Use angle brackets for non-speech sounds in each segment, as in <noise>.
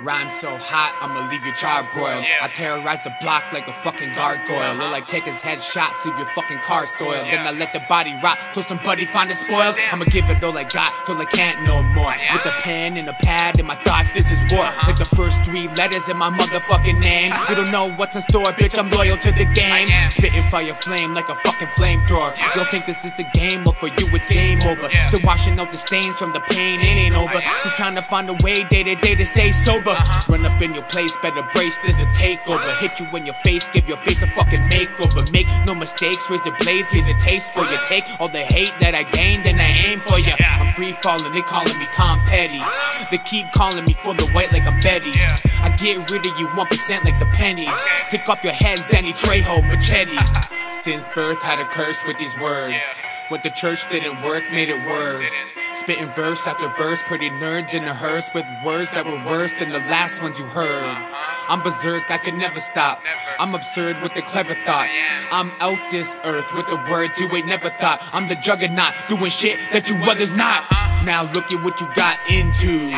Rhyme so hot, I'ma leave you charbroiled. Yeah. I terrorize the block like a fucking gargoyle. Look like take his head shots, leave your fucking car soiled. Then I let the body rot till somebody find it spoiled. I'ma give it all I got till I can't no more. With a pen and a pad in my thoughts, this is war. Like the first three letters in my motherfucking name. You don't know what's in store, bitch. I'm loyal to the game. Spitting fire flame like a fucking flamethrower. You don't think this is a game, well for you it's game over. Still washing out the stains from the pain, it ain't over. So trying to find a way day to day to stay sober. Uh-huh. Run up in your place, better brace, this a takeover. Hit you in your face, give your face a fucking makeover. Make no mistakes, raise your blades, here's a taste for you. Take all the hate that I gained and I aim for you. I'm free falling, they calling me Tom Petty. They keep calling me for the white like I'm Betty. I get rid of you 1% like the penny. Pick off your heads, Danny Trejo, machete. <laughs> Since birth, had a curse with these words. What the church didn't work, made it worse. Spitting verse after verse, pretty nerds in a hearse with words that were worse than the last ones you heard. I'm berserk, I can never stop. I'm absurd with the clever thoughts. I'm out this earth with the words you ain't never thought. I'm the juggernaut, doing shit that you others not. Now look at what you got into.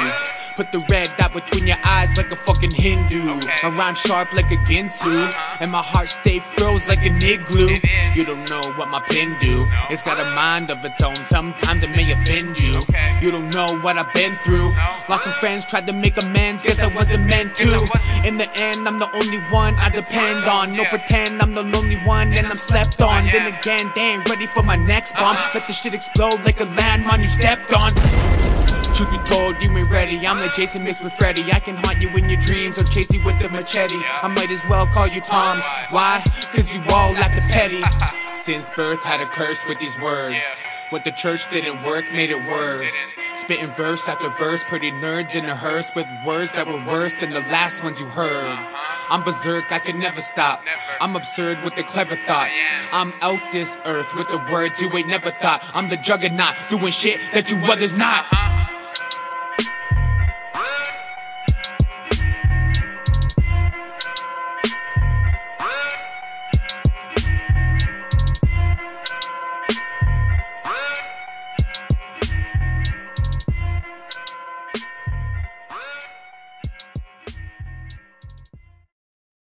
Put the red dot between your eyes like a fucking Hindu. My rhyme sharp like a Ginsu. Uh-huh. And my heart stay froze like an igloo. You don't know what my pen do. It's got a mind of its own. Sometimes it may offend you. You don't know what I've been through. Lost some friends, tried to make amends. Guess I wasn't meant to. In the end, I'm the only one I depend on. No pretend I'm the lonely one and I'm slept on. Then again, they ain't ready for my next bomb. Uh-huh. Let the shit explode like a landmine you stepped on. You ain't ready. I'm the Jason mixed with Freddy. I can haunt you in your dreams or chase you with the machete. I might as well call you Toms. Why? Cause you all lack the petty. <laughs> Since birth, had a curse with these words. What the church didn't work, made it worse. Spitting verse after verse, pretty nerds in a hearse with words that were worse than the last ones you heard. Uh-huh. I'm berserk, I can never stop. I'm absurd with the clever thoughts. I'm out this earth with the words you ain't never thought. I'm the juggernaut, doing shit that you others not. Uh-huh.